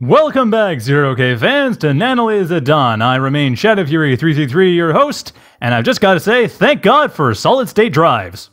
Welcome back, Zero K fans, to Nanoliza Dawn. I remain Shadow Fury 333, your host, and I've just got to say, thank God for solid state drives.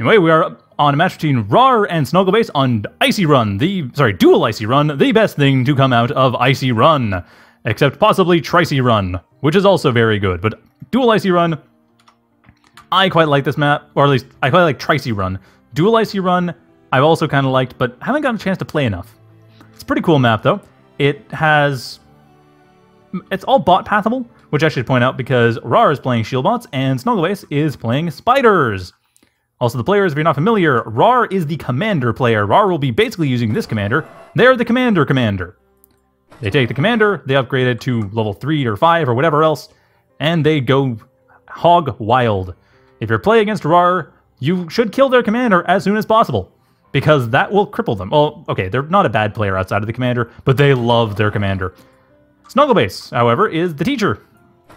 Anyway, we are on a match between raaar and SnuggleBass on Icy Run, the sorry, Dual Icy Run, the best thing to come out of Icy Run, except possibly Tricy Run, which is also very good. But Dual Icy Run, I quite like this map, or at least I quite like Tricy Run. Dual Icy Run, I've also kind of liked, but haven't gotten a chance to play enough. It's pretty cool map, though. It has... It's all bot pathable, which I should point out because raaar is playing shield bots and SnuggleBass is playing spiders. Also, the players, if you're not familiar, raaar is the commander player. raaar will be basically using this commander. They're the commander commander. They take the commander, they upgrade it to level 3 or 5 or whatever else, and they go hog wild. If you're playing against raaar, you should kill their commander as soon as possible because that will cripple them. Well, okay, they're not a bad player outside of the commander, but they love their commander. SnuggleBass, however, is the teacher.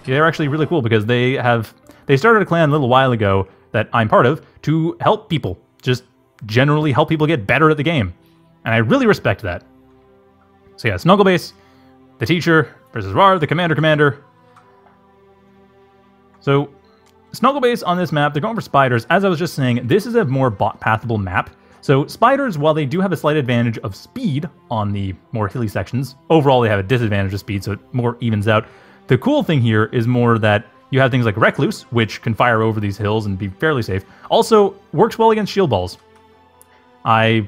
They're actually really cool because they have they started a clan a little while ago that I'm part of to help people, just generally help people get better at the game. And I really respect that. So yeah, SnuggleBass, the teacher versus raaar, the commander commander. So SnuggleBass on this map, they're going for spiders. As I was just saying, this is a more bot pathable map. So spiders, while they do have a slight advantage of speed on the more hilly sections, overall they have a disadvantage of speed, so it more evens out. The cool thing here is more that you have things like Recluse, which can fire over these hills and be fairly safe. Also, works well against shield balls. I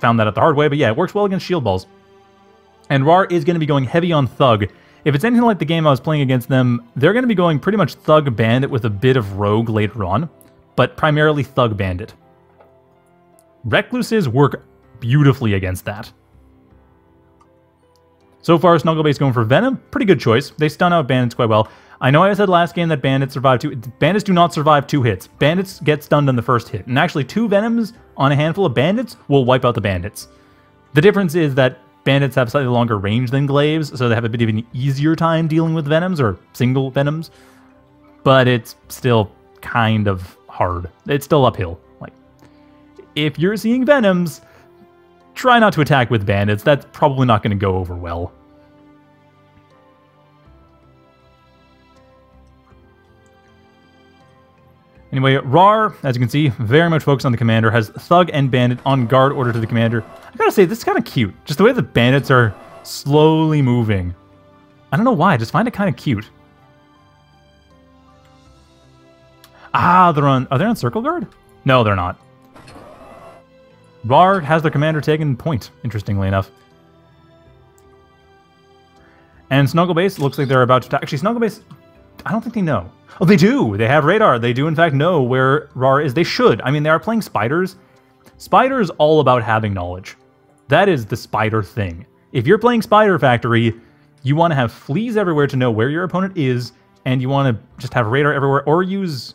found that out the hard way, but yeah, it works well against shield balls. And raaar is going to be going heavy on Thug. If it's anything like the game I was playing against them, they're going to be going pretty much Thug Bandit with a bit of Rogue later on, but primarily Thug Bandit. Recluses work beautifully against that. So far, SnuggleBass going for Venom. Pretty good choice. They stun out Bandits quite well. I know I said last game that Bandits survive two... Bandits do not survive two hits. Bandits get stunned on the first hit. And actually, two Venoms on a handful of Bandits will wipe out the Bandits. The difference is that Bandits have slightly longer range than Glaives, so they have a bit of an easier time dealing with Venoms, or single Venoms. But it's still kind of hard. It's still uphill if you're seeing Venoms, try not to attack with bandits. That's probably not going to go over well. Anyway, raaar, as you can see, very much focused on the commander, has Thug and Bandit on guard order to the commander. I gotta say, this is kind of cute. Just the way the bandits are slowly moving. I don't know why, I just find it kind of cute. Ah, they're on... Are they on circle guard? No, they're not. Rar has their commander taken point, interestingly enough. And SnuggleBass looks like they're about to... Actually, SnuggleBass, I don't think they know. Oh, they do! They have radar. They do, in fact, know where raaar is. They should. I mean, they are playing Spiders. Spider is all about having knowledge. That is the Spider thing. If you're playing Spider Factory, you want to have fleas everywhere to know where your opponent is, and you want to just have radar everywhere, or use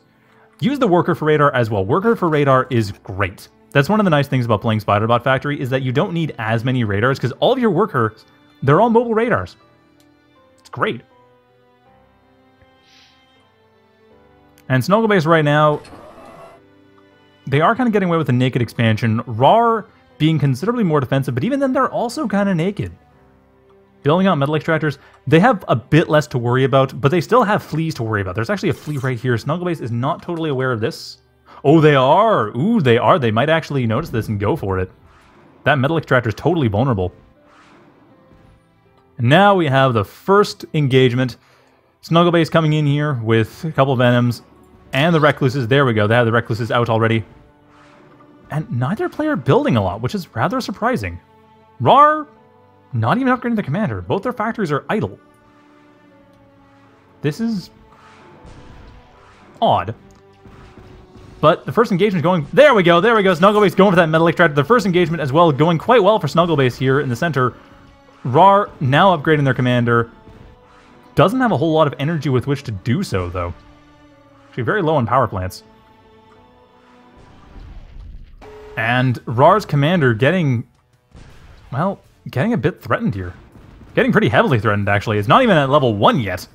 use the Worker for radar as well. Worker for radar is great. That's one of the nice things about playing Spiderbot Factory is that you don't need as many radars because all of your workers, they're all mobile radars. It's great. And SnuggleBass right now, they are kind of getting away with a naked expansion. raaar being considerably more defensive, but even then they're also kind of naked. Building out metal extractors, they have a bit less to worry about, but they still have fleas to worry about. There's actually a flea right here. SnuggleBass is not totally aware of this. Oh, they are. Ooh, they are. They might actually notice this and go for it. That metal extractor is totally vulnerable. And now we have the first engagement. SnuggleBass coming in here with a couple Venoms and the Recluses. There we go. They have the Recluses out already. And neither player building a lot, which is rather surprising. raaar, not even upgrading the commander. Both their factories are idle. This is odd. But the first engagement is going... There we go, there we go. SnuggleBass going for that metal extractor. The first engagement as well going quite well for SnuggleBass here in the center. raaar now upgrading their commander. Doesn't have a whole lot of energy with which to do so, though. Actually, very low on power plants. And raaar's commander getting... Well, getting a bit threatened here. Getting pretty heavily threatened, actually. It's not even at level 1 yet.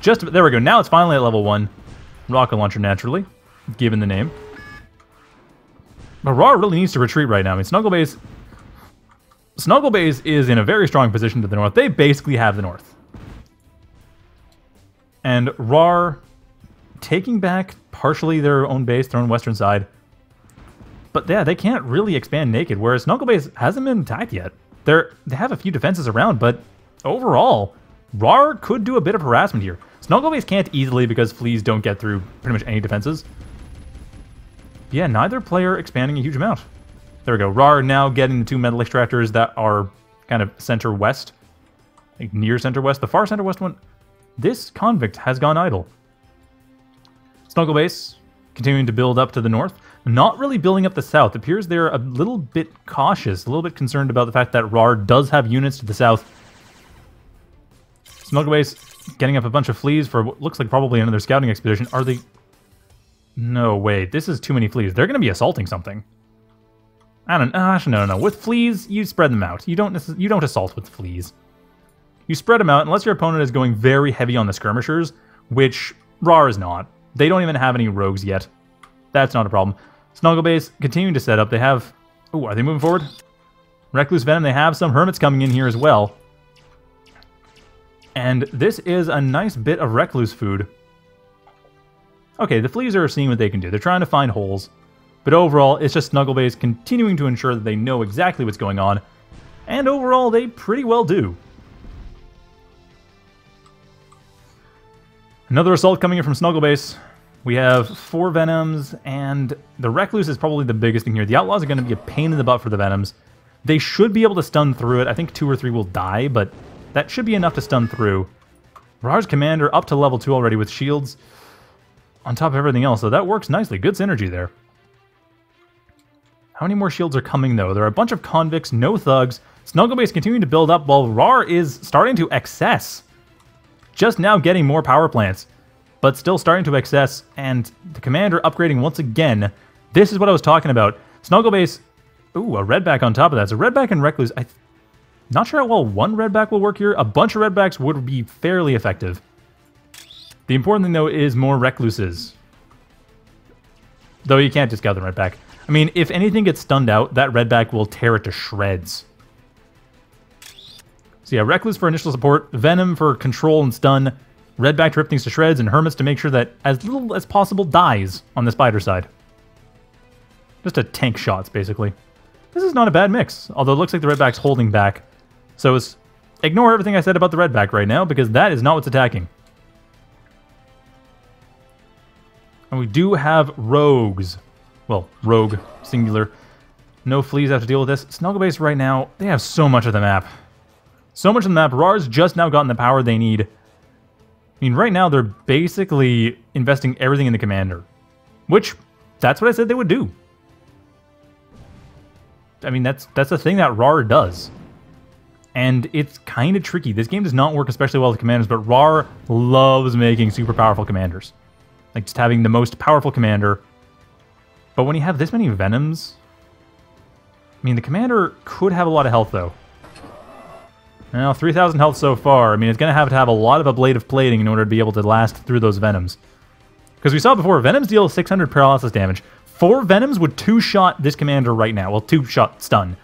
Just... There we go. Now it's finally at level 1. Rocket launcher, naturally given the name. But really needs to retreat right now. I mean, SnuggleBass... Snuggle Base is in a very strong position to the north. They basically have the north. And raaar taking back partially their own base, their own western side. But yeah, they can't really expand naked, whereas SnuggleBass hasn't been attacked yet. They're, they have a few defenses around, but overall, raaar could do a bit of harassment here. SnuggleBass can't easily because fleas don't get through pretty much any defenses. Yeah, neither player expanding a huge amount. There we go. raaar now getting the two metal extractors that are kind of center west. Like near center west. The far center west one. This convict has gone idle. SnuggleBass continuing to build up to the north. Not really building up the south. Appears they're a little bit cautious, a little bit concerned about the fact that raaar does have units to the south. SnuggleBass getting up a bunch of fleas for what looks like probably another scouting expedition. Are they... No, wait. This is too many fleas. They're going to be assaulting something. I don't. Uh, no, no, no. With fleas, you spread them out. You don't. You don't assault with fleas. You spread them out unless your opponent is going very heavy on the skirmishers, which raaar is not. They don't even have any rogues yet. That's not a problem. SnuggleBass continuing to set up. They have. Oh, are they moving forward? Recluse Venom. They have some hermits coming in here as well. And this is a nice bit of Recluse food. Okay, the fleas are seeing what they can do. They're trying to find holes. But overall, it's just SnuggleBass continuing to ensure that they know exactly what's going on, and overall, they pretty well do. Another assault coming in from SnuggleBass. We have four Venoms, and the Recluse is probably the biggest thing here. The Outlaws are going to be a pain in the butt for the Venoms. They should be able to stun through it. I think two or three will die, but that should be enough to stun through. Raj Commander up to level 2 already with shields on top of everything else, so that works nicely. Good synergy there. How many more shields are coming, though? There are a bunch of convicts, no thugs. SnuggleBass continuing to build up while raaar is starting to excess. Just now getting more power plants, but still starting to excess, and the commander upgrading once again. This is what I was talking about. SnuggleBass, ooh, a redback on top of that. So redback and recluse, I'm not sure how well one redback will work here. A bunch of redbacks would be fairly effective. The important thing, though, is more recluses. Though you can't just gather them right back. I mean, if anything gets stunned out, that redback will tear it to shreds. So yeah, Recluse for initial support, Venom for control and stun, Redback to rip things to shreds, and Hermits to make sure that as little as possible dies on the spider side. Just a tank shots, basically. This is not a bad mix, although it looks like the Redback's holding back. So ignore everything I said about the Redback right now, because that is not what's attacking. And we do have rogues. Well, rogue, singular. No fleas have to deal with this. SnuggleBass right now, they have so much of the map. So much of the map. raaar's just now gotten the power they need. I mean, right now they're basically investing everything in the commander. Which, that's what I said they would do. I mean, that's that's the thing that raaar does. And it's kind of tricky. This game does not work especially well with commanders, but raaar loves making super powerful commanders. Like just having the most powerful commander but when you have this many Venoms... I mean, the Commander could have a lot of health, though. Now, 3,000 health so far. I mean, it's going to have to have a lot of ablative plating in order to be able to last through those Venoms. Because we saw before, Venoms deal 600 paralysis damage. Four Venoms would two-shot this Commander right now. Well, two-shot stun.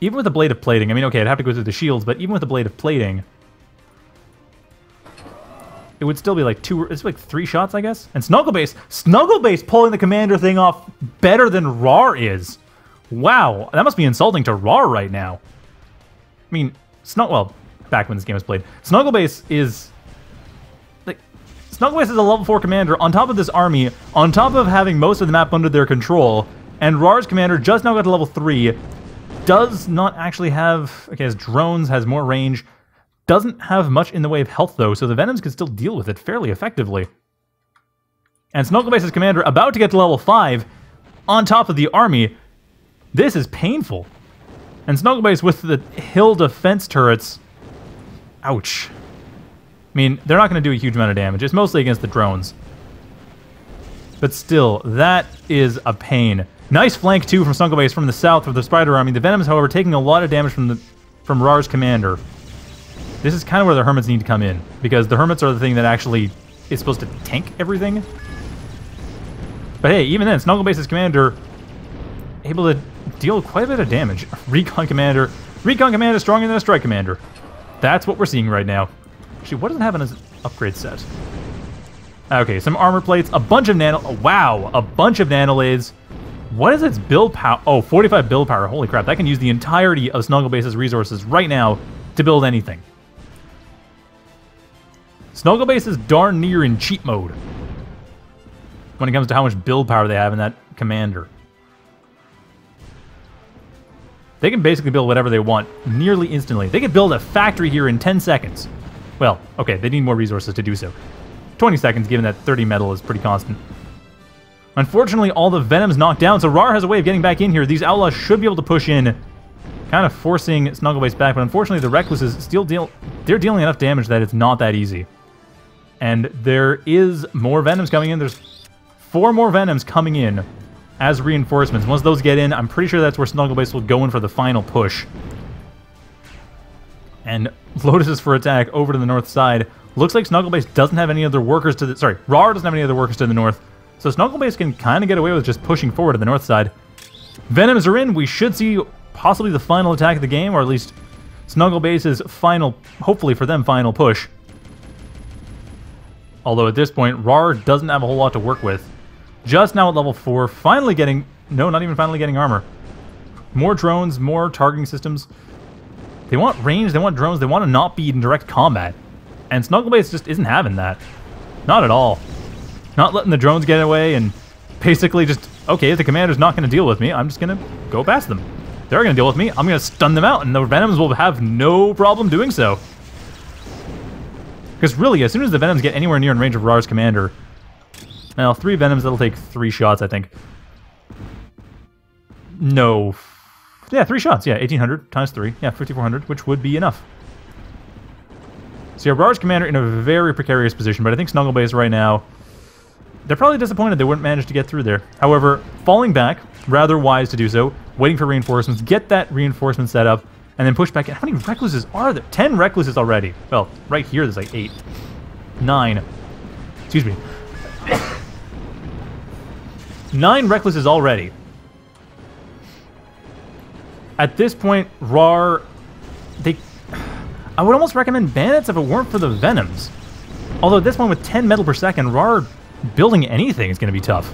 Even with ablative plating, I mean, okay, I'd have to go through the shields, but even with ablative plating, it would still be like two, it's like three shots, I guess. And SnuggleBass, SnuggleBass pulling the commander thing off better than raaar is. Wow, that must be insulting to raaar right now. I mean, Snug, well, back when this game was played, SnuggleBass is like SnuggleBass is a level four commander on top of this army, on top of having most of the map under their control, and raaar's commander just now got to level three. Does not actually have okay, has drones, has more range, doesn't have much in the way of health, though, so the Venoms can still deal with it fairly effectively. And SnuggleBass's commander about to get to level 5 on top of the army. This is painful. And SnuggleBass with the hill defense turrets. Ouch. I mean, they're not going to do a huge amount of damage. It's mostly against the drones. But still, that is a pain. Nice flank, too, from SnuggleBass from the south with the Spider Army. The Venoms, however, taking a lot of damage from the from raaar's commander. This is kind of where the Hermits need to come in, because the Hermits are the thing that actually is supposed to tank everything. But hey, even then, SnuggleBass's commander able to deal quite a bit of damage. Recon Commander. Recon Commander stronger than a Strike Commander. That's what we're seeing right now. Actually, what does it have in its upgrade set? Okay, some armor plates, a bunch of nano... Wow, a bunch of nanolathes. What is its build power? Oh, 45 build power. Holy crap, that can use the entirety of SnuggleBass's resources right now to build anything. SnuggleBass is darn near in cheat mode when it comes to how much build power they have in that commander. They can basically build whatever they want nearly instantly. They can build a factory here in 10 seconds. Well, okay, they need more resources to do so. 20 seconds, given that 30 metal is pretty constant. Unfortunately, all the Venom's knocked down, so raaar has a way of getting back in here. These Outlaws should be able to push in, kind of forcing SnuggleBass back, but unfortunately the Recluses still deal... They're dealing enough damage that it's not that easy. And there is more Venoms coming in. There's four more Venoms coming in as reinforcements. Once those get in, I'm pretty sure that's where SnuggleBass will go in for the final push. And Lotus is for attack over to the north side. Looks like SnuggleBass doesn't have any other workers to the... Sorry, raaar doesn't have any other workers to the north. So SnuggleBass can kind of get away with just pushing forward to the north side. Venoms are in. We should see possibly the final attack of the game, or at least SnuggleBass's final, hopefully for them, final push. Although at this point, raaar doesn't have a whole lot to work with. Just now at level 4, finally getting... No, not even finally getting armor. More drones, more targeting systems. They want range, they want drones, they want to not be in direct combat. And SnuggleBass just isn't having that. Not at all. Not letting the drones get away and basically just, okay, if the commander's not going to deal with me, I'm just going to go past them. They're going to deal with me, I'm going to stun them out, and the Venoms will have no problem doing so. Because really, as soon as the Venoms get anywhere near in range of raaar's commander, now, three Venoms, that'll take three shots, I think. No. Yeah, three shots. Yeah, 1800 times three. Yeah, 5400, which would be enough. So yeah, raaar's commander in a very precarious position, but I think SnuggleBass right now, they're probably disappointed they wouldn't manage to get through there. However, falling back, rather wise to do so, waiting for reinforcements, get that reinforcement set up, and then push back in. How many Recluses are there? Ten Recluses already. Well, right here there's like eight. Nine. Excuse me. Nine Recluses already. At this point, raaar... They... I would almost recommend Bandits if it weren't for the Venoms. Although this point, with 10 metal per second, raaar building anything is going to be tough.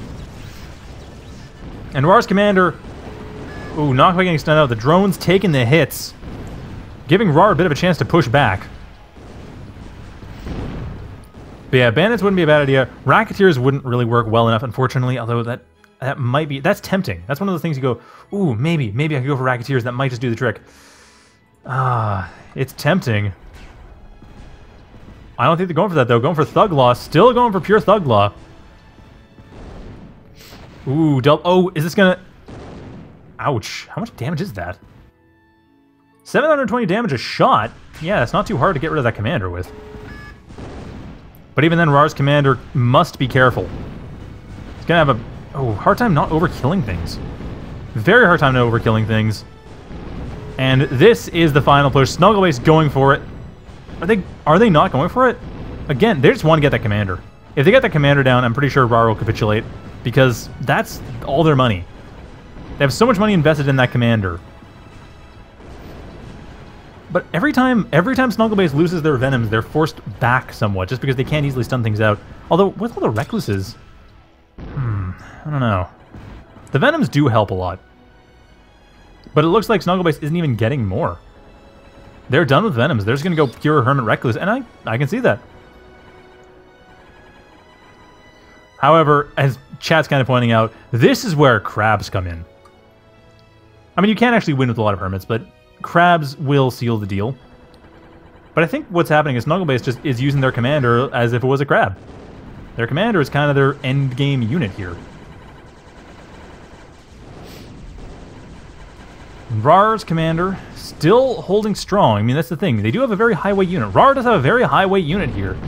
And raaar's commander... Ooh, not quite getting stunned out. The drone's taking the hits. Giving raaar a bit of a chance to push back. But yeah, bandits wouldn't be a bad idea. Racketeers wouldn't really work well enough, unfortunately, although that that might be... That's tempting. That's one of those things you go, ooh, maybe, maybe I could go for Racketeers. That might just do the trick. Ah, it's tempting. I don't think they're going for that, though. Going for Thug Law. Still going for pure Thug Law. Ooh, double... Oh, is this gonna... Ouch. How much damage is that? 720 damage a shot? Yeah, it's not too hard to get rid of that commander with. But even then, raaar's commander must be careful. He's gonna have a oh hard time not overkilling things. Very hard time not overkilling things. And this is the final push. SnuggleBass going for it. Are they are they not going for it? Again, they just want to get that commander. If they get that commander down, I'm pretty sure raaar will capitulate because that's all their money. They have so much money invested in that commander. But every time every time SnuggleBass loses their Venoms, they're forced back somewhat, just because they can't easily stun things out. Although, with all the Recluses... Hmm, I don't know. The Venoms do help a lot. But it looks like SnuggleBass isn't even getting more. They're done with Venoms. They're just going to go pure Hermit Recluse, and I, I can see that. However, as chat's kind of pointing out, this is where crabs come in. I mean, you can't actually win with a lot of hermits, but crabs will seal the deal. But I think what's happening is SnuggleBass just is using their commander as if it was a crab. Their commander is kind of their end game unit here. raaar's commander still holding strong. I mean, that's the thing. They do have a very high weight unit. raaar does have a very high weight unit here.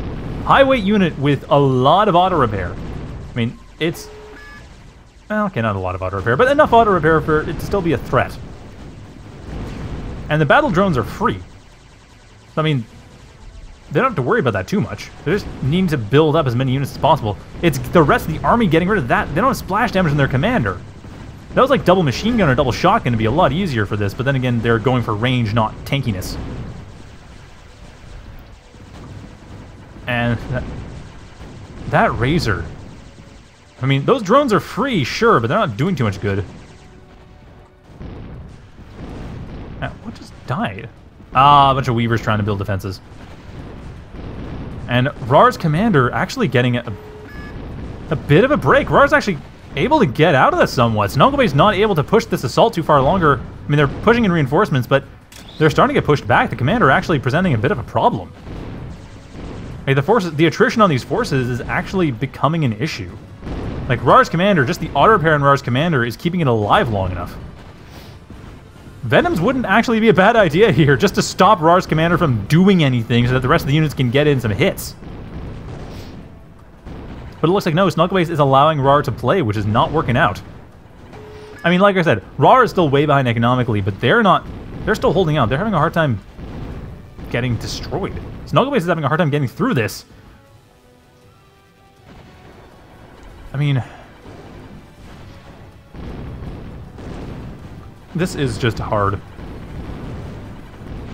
High weight unit with a lot of auto repair. I mean, it's... Well, okay, not a lot of auto repair, but enough auto repair for it to still be a threat. And the battle drones are free. So, I mean, they don't have to worry about that too much. They just need to build up as many units as possible. It's the rest of the army getting rid of that. They don't have splash damage on their commander. That was like double machine gun or double shotgun to be a lot easier for this, but then again, they're going for range, not tankiness. And that, that Razor. I mean, those drones are free, sure, but they're not doing too much good. Uh, what just died? Ah, a bunch of Weavers trying to build defenses. And raaar's commander actually getting a, a bit of a break. raaar's actually able to get out of this somewhat. SnuggleBass's not able to push this assault too far longer. I mean, they're pushing in reinforcements, but they're starting to get pushed back. The commander actually presenting a bit of a problem. Hey, the forces, the attrition on these forces is actually becoming an issue. Like, raaar's commander, just the auto repair in raaar's commander is keeping it alive long enough. Venoms wouldn't actually be a bad idea here, just to stop raaar's commander from doing anything so that the rest of the units can get in some hits. But it looks like no, SnuggleBass is allowing raaar to play, which is not working out. I mean, like I said, raaar is still way behind economically, but they're not... They're still holding out. They're having a hard time getting destroyed. SnuggleBass is having a hard time getting through this. Mean... This is just hard.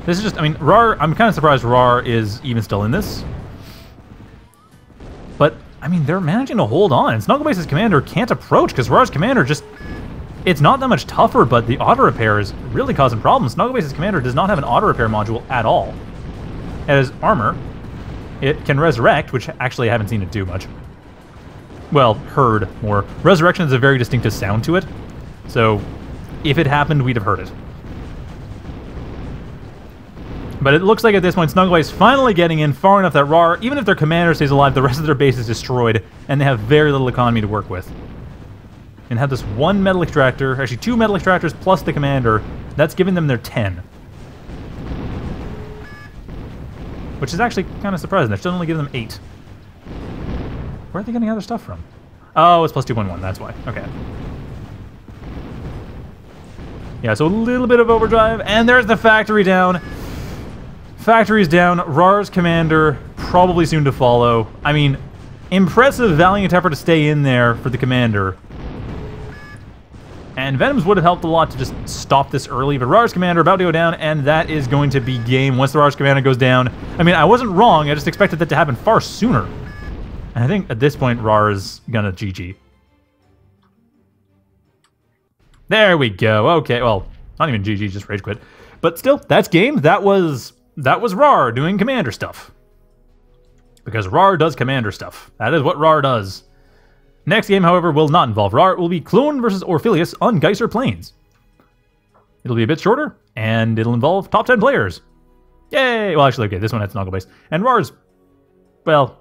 This is just, I mean, raaar, I'm kind of surprised raaar is even still in this. But, I mean, they're managing to hold on. SnuggleBass's commander can't approach because raaar's commander just... It's not that much tougher, but the auto repair is really causing problems. SnuggleBass's commander does not have an auto repair module at all. It has armor. It can resurrect, which actually I haven't seen it do much. Well, heard more. Resurrection is a very distinctive sound to it. So if it happened, we'd have heard it. But it looks like at this point, is finally getting in far enough that raaar, even if their commander stays alive, the rest of their base is destroyed, and they have very little economy to work with. And have this one metal extractor, actually two metal extractors plus the commander, that's giving them their 10. Which is actually kind of surprising. they should only give them 8. Where are they getting other stuff from? Oh, it's plus 2.1, that's why. Okay. Yeah, so a little bit of overdrive, and there's the factory down. Factory's down. raaar's commander probably soon to follow. I mean, impressive valiant effort to stay in there for the commander. And Venoms would have helped a lot to just stop this early, but raaar's commander about to go down, and that is going to be game once the raaar's commander goes down. I mean, I wasn't wrong, I just expected that to happen far sooner. I think at this point, raaar is gonna GG. There we go. Okay, well, not even GG, just rage quit. But still, that's game. That was that was raaar doing commander stuff. Because raaar does commander stuff. That is what raaar does. Next game, however, will not involve raaar. It will be Clone versus Orpheus on Geyser Plains. It'll be a bit shorter, and it'll involve top 10 players. Yay! Well, actually, okay, this one has SnuggleBass. And raaar's, well,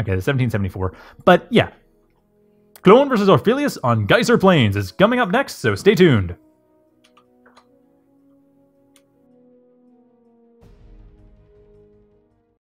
okay, the 1774. But yeah, Clone versus Orpheus on Geyser Plains is coming up next, so stay tuned.